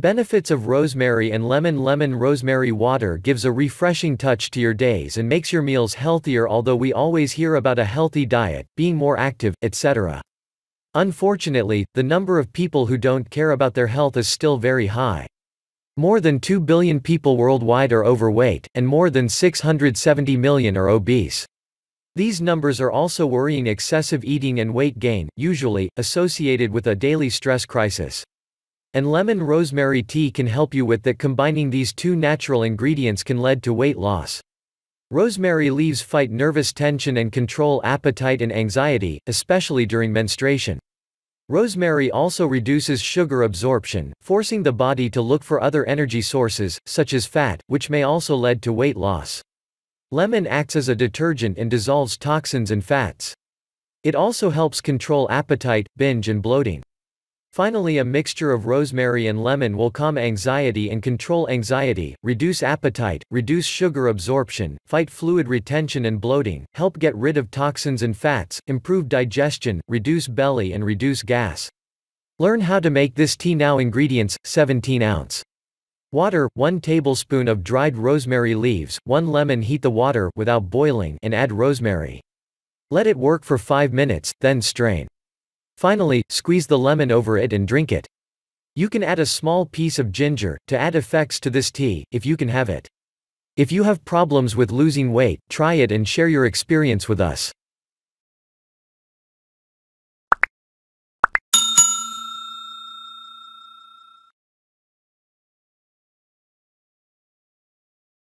Benefits of rosemary and lemon Lemon rosemary water gives a refreshing touch to your days and makes your meals healthier although we always hear about a healthy diet, being more active, etc. Unfortunately, the number of people who don't care about their health is still very high. More than 2 billion people worldwide are overweight, and more than 670 million are obese. These numbers are also worrying excessive eating and weight gain, usually, associated with a daily stress crisis. And lemon rosemary tea can help you with that combining these two natural ingredients can lead to weight loss. Rosemary leaves fight nervous tension and control appetite and anxiety, especially during menstruation. Rosemary also reduces sugar absorption, forcing the body to look for other energy sources, such as fat, which may also lead to weight loss. Lemon acts as a detergent and dissolves toxins and fats. It also helps control appetite, binge and bloating. Finally a mixture of rosemary and lemon will calm anxiety and control anxiety, reduce appetite, reduce sugar absorption, fight fluid retention and bloating, help get rid of toxins and fats, improve digestion, reduce belly and reduce gas. Learn how to make this tea now ingredients, 17 ounce. Water, 1 tablespoon of dried rosemary leaves, 1 lemon heat the water without boiling and add rosemary. Let it work for 5 minutes, then strain. Finally, squeeze the lemon over it and drink it. You can add a small piece of ginger, to add effects to this tea, if you can have it. If you have problems with losing weight, try it and share your experience with us.